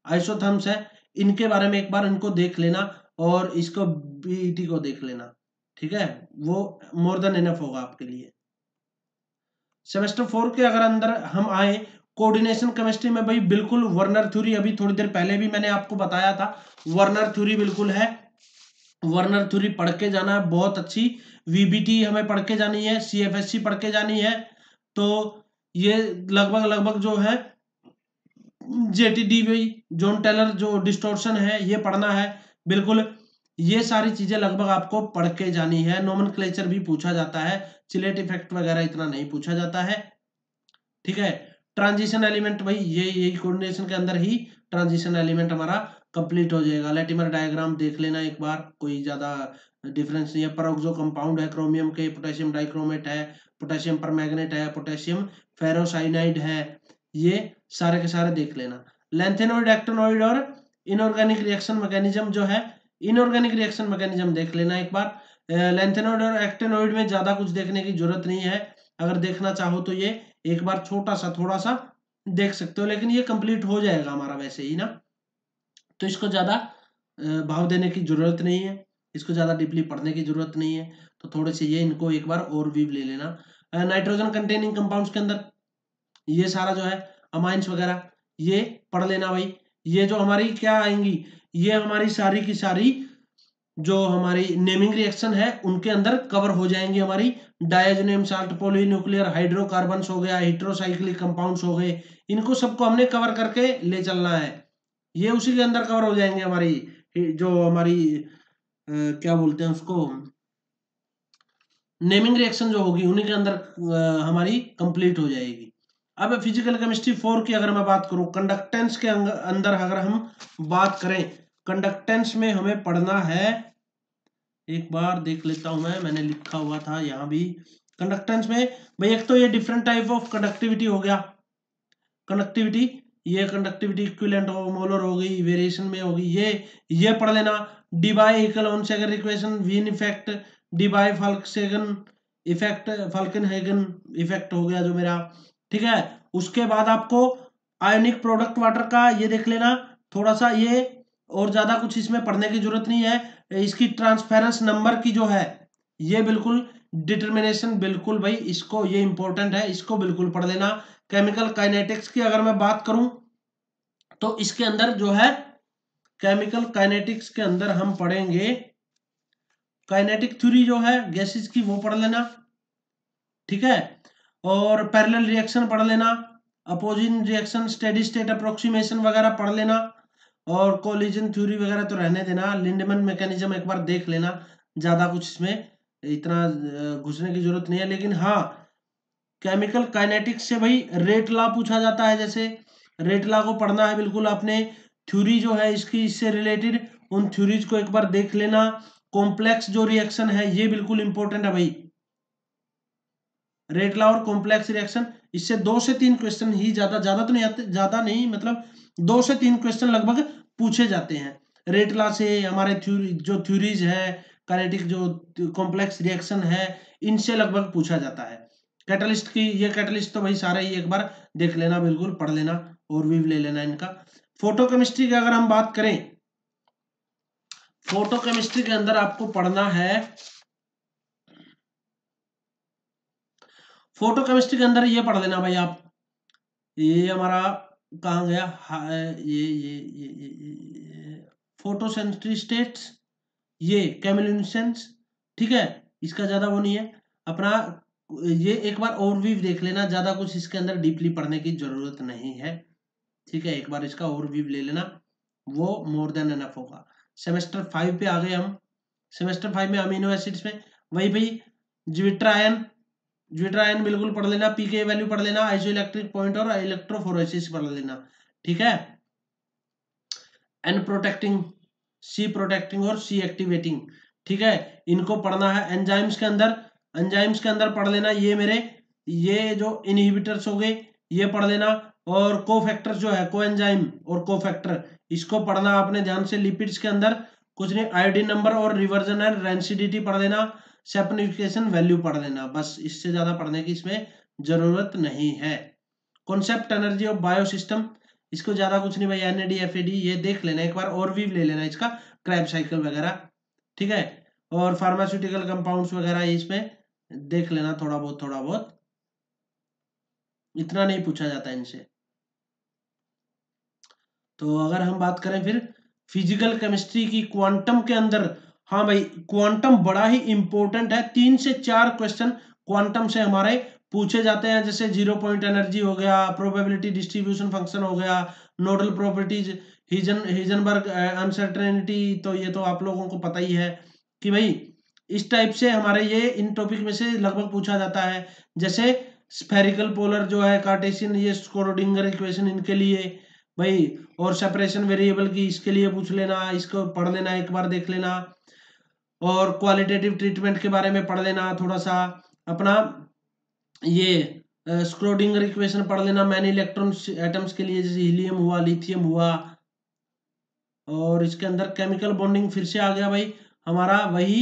[SPEAKER 1] आइसोथर्म्स है, इनके बारे में एक बार इनको देख लेना और इसको बीटी को देख लेना, ठीक है? वो मोर देन इनफ होगा आपके लिए। सेमेस्टर फोर के अगर अंदर हम आए कोऑर्डिनेशन केमिस्ट्री में भाई बिल्कुल वर्नर थ्योरी अभी थोड़ी देर पहले भी मैंने आपको बताया था वर्नर थ्योरी बिल्कुल है। वर्नर थ्योरी पढ़ के जाना है, बहुत अच्छी। वीबीटी हमें पढ़ के जानी है CFSC पढ़ के जानी है तो ये लगभग लगभग जो है, जेटीडी जोन टेलर जो डिस्टोर्शन है, ये पढ़ना है। बिल्कुल, ये सारी चीज़ें लगभग आपको पढ़ के जानी है। नोमन भी पूछा जाता है। चिलेट इफ़ेक्ट वगैरह इतना नहीं पूछा जाता है। ठीक है? ट्रांजिशन एलिमेंट भाई, ये यही कोऑर्डिनेशन के अंदर ही ट्रांजिशन एलिमेंट हमारा कंप्लीट हो जाएगा। लेटिमर डायग्राम देख लेना एक बार। कोई ज़्यादा डिफरेंस नहीं है। परोक्सो कंपाउंड है क्रोमियम के पोटेशियम डाइक्रोमेट है पोटेशियम पर मैग्नेट है पोटेशियम फेरोसाइनाइड है, ये सारे के सारे देख लेना। लेंथेनोइड एक्टोनोइड और इनऑर्गेनिक रिएक्शन मैकेनिज्म जो है इनऑर्गेनिक रिएक्शन मैकेनिज्म देख लेना एक बार। लेंथेनोइड और एक्टेनोइड में ज़्यादा कुछ देखने की ज़रूरत नहीं है। अगर देखना चाहो तो ये एक बार छोटा सा थोड़ा सा देख सकते हो, लेकिन ये कंप्लीट हो जाएगा हमारा वैसे ही ना। तो इसको ज़्यादा भाव देने की ज़रूरत नहीं है, इसको ज़्यादा डीपली पढ़ने की ज़रूरत नहीं है। तो थोड़े से ये इनको एक बार और व्यू ले लेना। नाइट्रोजन कंटेनिंग कंपाउंड्स के अंदर। ये सारा जो है अमाइंस वगैरह ये पढ़ लेना भाई। ये जो हमारी क्या आएँगी ये हमारी सारी की सारी जो हमारी नेमिंग रिएक्शन है उनके अंदर कवर हो जाएँगी हमारी। डायजोनियम साल्ट पोलीन्यूक्लियर हाइड्रोकार्बन हो गया हिट्रोसाइक्लिक कंपाउंड्स हो गए इनको सबको हमने कवर करके ले चलना है। ये उसी के अंदर कवर हो जाएँगे हमारी जो हमारी आ, क्या बोलते हैं उसको? नेमिंग रिएक्शन जो होगी, उन्हीं के अंदर हमारी कंप्लीट हो जाएगी। अब फ़िज़िकल केमिस्ट्री फोर की अगर मैं बात करूँ कंडक्टेंस के अंदर अगर हम बात करें कंडक्टेंस में हमें पढ़ना है, एक बार देख लेता हूँ मैं, मैंने लिखा हुआ था यहाँ भी। कंडक्टेंस में, भाई एक तो ये डिफरेंट टाइप ऑफ़ कंडक्टिविटी हो गया। कंडक्टिविटी ये कंडक्टिविटी इक्विलेंट हो मोलर हो गई वेरिएशन में होगी, ये ये पढ़ लेना। डी बाई इक्वल ऑन second equation Wien effect Debye effect Falkenhagen effect हो गया जो मेरा, ठीक है? उसके बाद आपको आयोनिक प्रोडक्ट वाटर का ये देख लेना थोड़ा सा ये, और ज़्यादा कुछ इसमें पढ़ने की ज़रूरत नहीं है। इसकी ट्रांसफेरेंस नंबर की जो है, ये बिल्कुल डिटर्मिनेशन बिल्कुल भाई, इसको, ये इंपॉर्टेंट है, इसको बिल्कुल पढ़ लेना। केमिकल काइनेटिक्स की अगर मैं बात करूँ तो इसके अंदर जो है केमिकल काइनेटिक्स के अंदर हम पढ़ेंगे काइनेटिक थ्योरी जो है गैसेस की वो पढ़ लेना, ठीक है? और पैरेलल रिएक्शन पढ़ लेना opposing reaction steady state approximation वगैरह पढ़ लेना, और कोलिजन थ्योरी वगैरह तो रहने देना लिंडमन मैकेनिज्म एक बार देख लेना, ज़्यादा कुछ इसमें इतना घुसने की ज़रूरत नहीं है, लेकिन हाँ केमिकल काइनेटिक्स से भाई रेट लॉ पूछा जाता है, जैसे रेट लॉ को पढ़ना है, बिल्कुल आपने थ्योरी जो है, इसकी, इससे रिलेटेड उन थ्योरीज को एक बार देख लेना कॉम्प्लेक्स जो रिएक्शन है, ये बिल्कुल इंपॉर्टेंट है भाई। रेट लॉ और कॉम्प्लेक्स रिएक्शन इससे दो से तीन क्वेश्चन ही ज़्यादा ज़्यादा तो नहीं आते, ज़्यादा नहीं मतलब दो से तीन क्वेश्चन लगभग पूछे जाते हैं। रेट लॉ से हमारे थ्योरी जो थ्यूरीज है काइनेटिक जो कॉम्प्लेक्स रिएक्शन है, इनसे लगभग पूछा जाता है। कैटलिस्ट की, ये कैटलिस्ट तो भाई सारे ही एक बार देख लेना, बिल्कुल पढ़ लेना और भी ले लेना इनका। फ़ोटो केमिस्ट्री की अगर हम बात करें फ़ोटो केमिस्ट्री के अंदर आपको पढ़ना है। फ़ोटो केमिस्ट्री के अंदर ये पढ़ लेना भाई आप। ये हमारा कहा गया? ये ये ये ये, ये फोटोसेंट्रिस्टेट्स ये। ठीक है? इसका ज़्यादा वो नहीं है। अपना ये एक बार ओवरव्यू देख लेना ज़्यादा कुछ इसके अंदर डीपली पढ़ने की ज़रूरत नहीं है। ठीक है? एक बार इसका ओवरव्यू ले लेना। वो मोर देन एनफ होगा। सेमेस्टर फाइव पे आ गए हम। सेमेस्टर फाइव में अमीनो एसिड्स में। वही भाई, ज्विट्रायन ज्विट्रायन बिल्कुल पढ़ लेना, पी के वैल्यू पढ़ लेना आइसो इलेक्ट्रिक पॉइंट और इलेक्ट्रोफोरेसिस पढ़ लेना, ठीक है? एन प्रोटेक्टिंग सी प्रोटेक्टिंग और सी एक्टिवेटिंग ठीक है? इनको पढ़ना है एंजाइम्स के अंदर। एंजाइम्स के अंदर पढ़ लेना ये मेरे, ये जो इनहिबिटर्स हो गए, ये पढ़ लेना। और कोफैक्टर जो है को एंजाइम और कोफैक्टर इसको पढ़ना आपने ध्यान से लिपिड्स के अंदर। कुछ नहीं आयोडीन नंबर और रिवर्जन एंड रेंसिडिटी पढ़ देना सेपनिफिकेशन वैल्यू पढ़ लेना। बस इससे ज़्यादा पढ़ने की इसमें ज़रूरत नहीं है। Concept energy of bio system इसको ज़्यादा कुछ नहीं भाई एनएडी एफ़ ये देख लेना, एक बार और भी ले लेना इसका क्रैब साइकिल वगैरह, ठीक है? और फार्मास्यूटिकल कंपाउंड्स वगैरह इसमें देख लेना थोड़ा बहुत थोड़ा बहुत। इतना नहीं पूछा जाता इनसे। तो अगर हम बात करें फिर फ़िज़िकल केमिस्ट्री की क्वांटम के अंदर हाँ भाई क्वांटम बड़ा ही इंपॉर्टेंट है। तीन से चार क्वेश्चन क्वांटम से हमारे पूछे जाते हैं। जैसे ज़ीरो पॉइंट एनर्जी हो गया प्रोबेबिलिटी डिस्ट्रीब्यूशन फ़ंक्शन हो गया नोडल प्रॉपर्टीज़ हिजन हिजनबर्ग अनसर्टेनिटी तो ये तो आप लोगों को पता ही है कि भाई, इस टाइप से हमारे ये इन टॉपिक में से लगभग पूछा जाता है। जैसे स्फेरिकल पोलर जो है कार्टेशियन ये स्कोरोडिंगर इक्वेशन इनके लिए, भाई और सेपरेशन वेरिएबल की इसके लिए पूछ लेना, इसको पढ़ लेना, एक बार देख लेना। और क्वालिटेटिव ट्रीटमेंट के बारे में पढ़ लेना थोड़ा सा अपना ये स्क्रोडिंगर इक्वेशन पढ़ लेना। मैन इलेक्ट्रॉन एटम्स के लिए जैसे हीलियम हुआ लिथियम हुआ। और इसके अंदर केमिकल बॉन्डिंग फिर से आ गया भाई। हमारा वही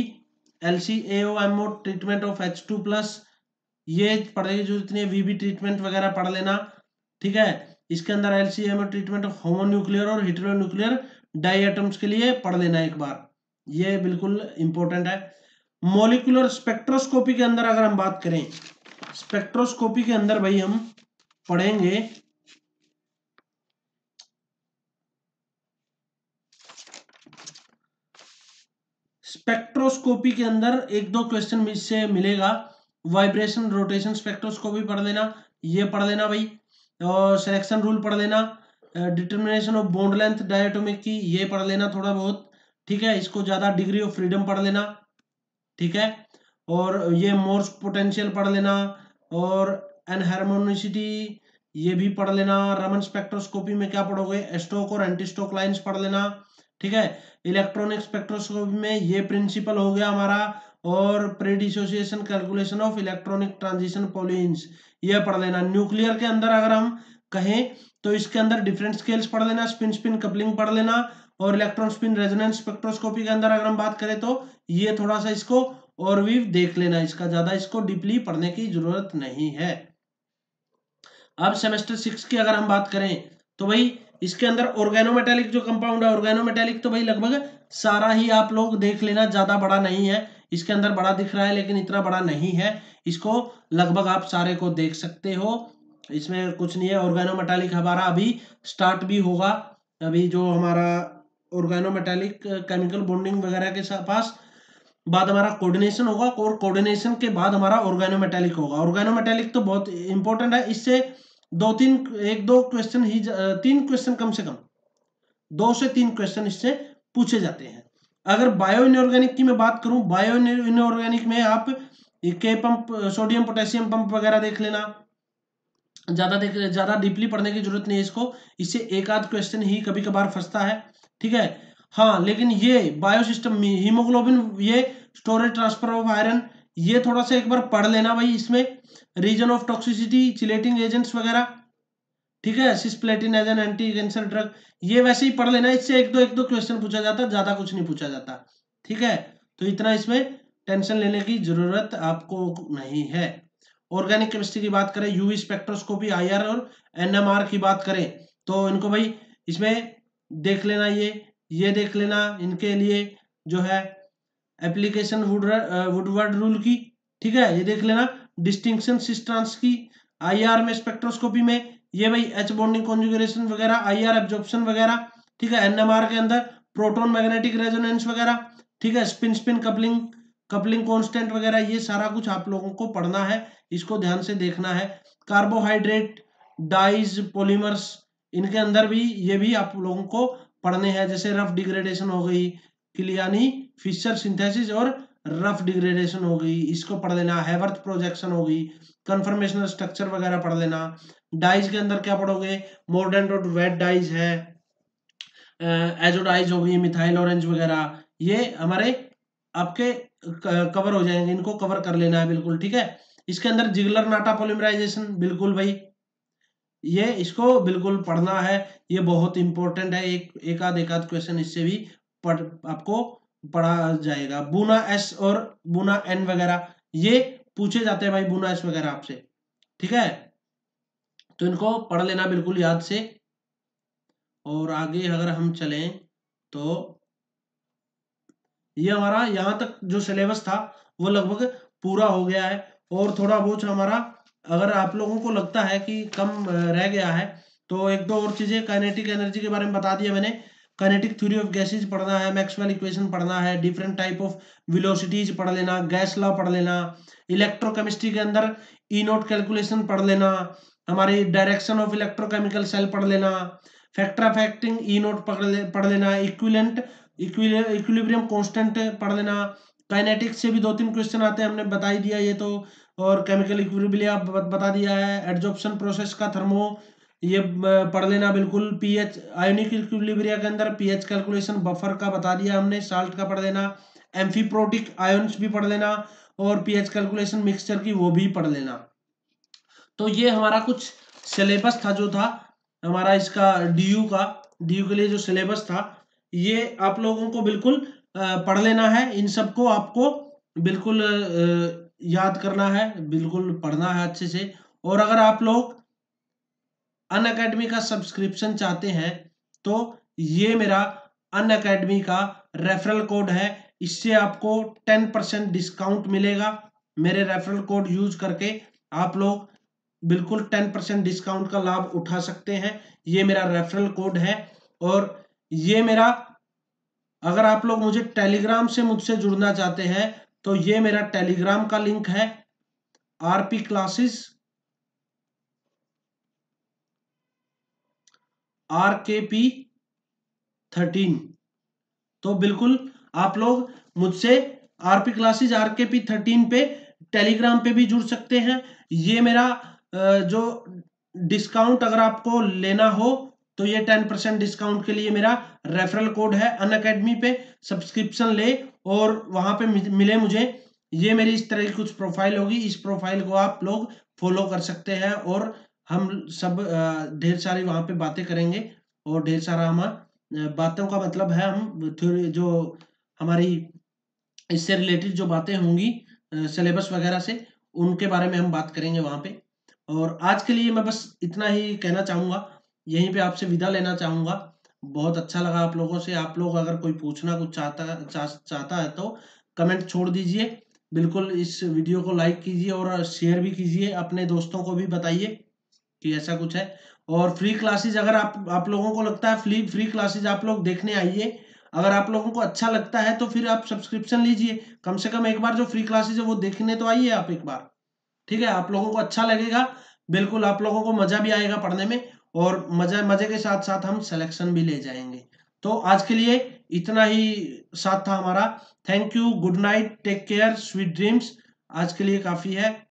[SPEAKER 1] L C M treatment of H two plus ये ज़रूरत नहीं है वीबी ट्रीटमेंट वगैरह पढ़ लेना। ठीक है? इसके अंदर LCM treatment of homo nuclear और हिटरो न्यूक्लियर डाई एटम्स के लिए पढ़ लेना एक बार। ये बिल्कुल इंपॉर्टेंट है। मोलिकुलर स्पेक्ट्रोस्कोपी के अंदर अगर हम बात करें स्पेक्ट्रोस्कोपी के अंदर भाई हम पढ़ेंगे स्पेक्ट्रोस्कोपी के अंदर एक दो क्वेश्चन इससे मिलेगा। वाइब्रेशन रोटेशन स्पेक्ट्रोस्कोपी पढ़ लेना। ये पढ़ लेना भाई। और सिलेक्शन रूल पढ़ लेना। Determination of bond length diatomic की ये पढ़ लेना थोड़ा बहुत, ठीक है? इसको ज़्यादा डिग्री ऑफ़ फ्रीडम पढ़ लेना, ठीक है? और ये मोर्स पोटेंशियल पढ़ लेना और एनहारमोनिसिटी ये भी पढ़ लेना। रमन स्पेक्ट्रोस्कोपी में क्या पढ़ोगे? स्टोक और एंटीस्टोक लाइन्स पढ़ लेना। ठीक है? इलेक्ट्रॉनिक स्पेक्ट्रोस्कोपी में ये प्रिंसिपल हो गया हमारा और predissociation calculation of electronic transition Pauling's ये पढ़ लेना। न्यूक्लियर के अंदर अगर हम कहें तो इसके अंदर डिफरेंट स्केल्स पढ़ लेना स्पिन स्पिन कपलिंग पढ़ लेना और इलेक्ट्रॉन स्पिन रेजोनेंस स्पेक्ट्रोस्कोपी के अंदर अगर हम बात करें तो ये थोड़ा सा इसको और भी देख लेना इसका। ज़्यादा इसको डीपली पढ़ने की ज़रूरत नहीं है। अब सेमेस्टर सिक्स की अगर हम बात करें तो भाई इसके अंदर ऑर्गेनोमेटेलिक जो कंपाउंड है ऑर्गेनोमेटेलिक तो भाई लगभग सारा ही आप लोग देख लेना, ज़्यादा बड़ा नहीं है। इसके अंदर बड़ा दिख रहा है, लेकिन इतना बड़ा नहीं है। इसको लगभग आप सारे को देख सकते हो। इसमें कुछ नहीं है ऑर्गेनोमेटेलिक हमारा अभी स्टार्ट भी होगा। अभी जो हमारा ऑर्गेनोमेटेलिक केमिकल बॉन्डिंग वगैरह के पास बाद हमारा कोऑर्डिनेशन होगा, और कोऑर्डिनेशन के बाद हमारा ऑर्गेनोमेटेलिक होगा। ऑर्गेनोमेटेलिक तो बहुत इंपॉर्टेंट है। इससे दो तीन, एक दो क्वेश्चन ही तीन क्वेश्चन कम से कम। दो से तीन क्वेश्चन इससे पूछे जाते हैं। अगर बायो इनऑर्गेनिक की मैं बात करूँ बायो इनऑर्गेनिक में आप के पंप सोडियम पोटेशियम पंप वगैरह देख लेना। ज़्यादा देख, ज़्यादा डीपली पढ़ने की ज़रूरत नहीं है इसको। इससे एक आध क्वेश्चन ही कभी कभार फंसता है, ठीक है? हाँ लेकिन ये बायो सिस्टम हीमोग्लोबिन ये स्टोरेज ट्रांसफ़र ऑफ़ आयरन ये थोड़ा सा एक बार पढ़ लेना भाई इसमें। Reason of toxicity chelating agents वगैरह। ठीक है cisplatin as an anti cancer drug ये वैसे ही पढ़ लेना, इससे एक दो एक दो क्वेश्चन पूछा जाता, ज़्यादा कुछ नहीं पूछा जाता। ठीक है तो इतना इसमें टेंशन लेने की ज़रूरत आपको नहीं है। ऑर्गेनिक केमिस्ट्री की बात करें यूवी स्पेक्ट्रोस्कोपी आईआर और एनएमआर की बात करें तो इनको भाई इसमें देख लेना ये ये देख लेना इनके लिए जो है एप्लीकेशन वुडवर्ड रूल की। ठीक है, ये देख लेना। डिस्टिंक्शन सिस्टांस की आईआर में स्पेक्ट्रोस्कोपी में, ये भाई एच बॉन्डिंग कॉन्जुगेशन वगैरह आईआर एब्जॉर्प्शन वगैरह, ठीक है एनएमआर के अंदर प्रोटोन मैग्नेटिक रेजोनेंस वगैरह, ठीक है spin spin coupling coupling constant वगैरह, ये सारा कुछ आप लोगों को पढ़ना है, इसको ध्यान से देखना है। कार्बोहाइड्रेट डाइज पोलीमर्स इनके अंदर भी, ये भी आप लोगों को पढ़ने हैं, जैसे रफ डिग्रेडेशन हो गई क्लियानी फिशर सिंथेसिस और रफ डिग्रेडेशन हो गई, इसको पढ़ लेना हैवर्थ प्रोजेक्शन हो गई कन्फर्मेशनल स्ट्रक्चर वगैरह पढ़ लेना। डाइज के अंदर क्या पढ़ोगे? मोर्डन डॉट वेट डाइज है एजोडाइज हो गई मिथाइल ऑरेंज वगैरह। ये हमारे आपके कवर हो जाएँगे, इनको कवर कर लेना है, बिल्कुल, ठीक है? इसके अंदर जिगलर नाटा पोलिमराइजेशन बिल्कुल भाई। ये इसको बिल्कुल पढ़ना है, ये बहुत इंपॉर्टेंट है, एक एक आध एक क्वेश्चन इससे भी पढ़, आपको पढ़ा जाएगा। बुना एस और बुना एन वगैरह, ये पूछे जाते हैं भाई बुना एस वगैरह आपसे। ठीक है? तो इनको पढ़ लेना बिल्कुल याद से। और आगे अगर हम चलें तो ये हमारा यहाँ तक जो सिलेबस था, वो लगभग पूरा हो गया है। और थोड़ा बहुत हमारा, अगर आप लोगों को लगता है कि कम रह गया है तो एक दो और चीज़ें काइनेटिक एनर्जी के बारे में बता दिया मैंने। काइनेटिक थ्योरी ऑफ़ गैसेज पढ़ना है मैक्सवेल इक्वेशन पढ़ना है डिफरेंट टाइप ऑफ़ वेलोसिटीज पढ़ लेना गैस लॉ पढ़ लेना इलेक्ट्रोकेमिस्ट्री के अंदर ई नोट कैलकुलेशन पढ़ लेना, हमारी डायरेक्शन ऑफ़ इलेक्ट्रोकेमिकल सेल पढ़ लेना फैक्टर अफेक्टिंग ई नोट पढ़ लेना इक्विलेंट इक्विलिब्रियम कांस्टेंट पढ़ लेना काइनेटिक्स से भी दो तीन क्वेश्चन आते हैं, हमने बता ही दिया ये तो और केमिकल इक्विलिब्रिया बता दिया है एडजॉर्प्शन प्रोसेस का थर्मो ये पढ़ लेना बिल्कुल। पीएच आयोनिक इक्विलिब्रिया के अंदर पीएच कैलकुलेशन बफर का बता दिया हमने साल्ट का पढ़ लेना एम्फीप्रोटिक आयोन्स भी पढ़ लेना, और पीएच कैलकुलेशन मिक्सचर की वो भी पढ़ लेना। तो ये हमारा कुछ सिलेबस था जो था, हमारा इसका डीयू का डीयू के लिए जो सिलेबस था, ये आप लोगों को बिल्कुल पढ़ लेना है। इन सबको आपको बिल्कुल याद करना है, बिल्कुल पढ़ना है अच्छे से। और अगर आप लोग अन अकेडमी का सब्सक्रिप्शन चाहते हैं तो ये मेरा अन अकेडमी का रेफरल कोड है। इससे आपको टेन परसेंट डिस्काउंट मिलेगा। मेरे रेफरल कोड यूज़ करके आप लोग बिल्कुल टेन परसेंट डिस्काउंट का लाभ उठा सकते हैं। ये मेरा रेफरल कोड है और ये मेरा, अगर आप लोग मुझे टेलीग्राम से मुझसे जुड़ना चाहते हैं तो ये मेरा टेलीग्राम का लिंक है। RP classes R K P thirteen तो बिल्कुल आप लोग मुझसे RP classes R K P thirteen पे टेलीग्राम पे भी जुड़ सकते हैं। ये मेरा जो डिस्काउंट अगर आपको लेना हो तो ये टेन परसेंट डिस्काउंट के लिए मेरा रेफरल कोड है अन अकेडमी पे। सब्सक्रिप्शन ले और वहाँ पे मिले मुझे। ये मेरी इस तरह की कुछ प्रोफ़ाइल होगी। इस प्रोफ़ाइल को आप लोग फॉलो कर सकते हैं और हम सब ढेर सारी वहाँ पे बातें करेंगे और ढेर सारा हम बातों का मतलब है हम जो हमारी इससे रिलेटेड जो बातें होंगी सिलेबस वगैरह से उनके बारे में हम बात करेंगे वहाँ पे। और आज के लिए मैं बस इतना ही कहना चाहूँगा। यहीं पे आपसे विदा लेना चाहूँगा। बहुत अच्छा लगा आप लोगों से। आप लोग अगर कोई पूछना कुछ चाहता चा, चाहता है तो कमेंट छोड़ दीजिए। बिल्कुल इस वीडियो को लाइक कीजिए और शेयर भी कीजिए। अपने दोस्तों को भी बताइए। कि ऐसा कुछ है। और फ्री क्लासेज अगर आप आप लोगों को लगता है फ्री फ्री क्लासेज आप लोग देखने आइए। अगर आप लोगों को अच्छा लगता है तो फिर आप सब्सक्रिप्शन लीजिए। कम से कम एक बार जो फ्री क्लासेज है वो देखने तो आइए आप एक बार। ठीक है? आप लोगों को अच्छा लगेगा। बिल्कुल आप लोगों को मज़ा भी आएगा पढ़ने में और मज़ा, मज़े के साथ साथ हम सिलेक्शन भी ले जाएँगे। तो आज के लिए इतना ही साथ था हमारा। Thank you good night take care sweet dreams आज के लिए काफ़ी है।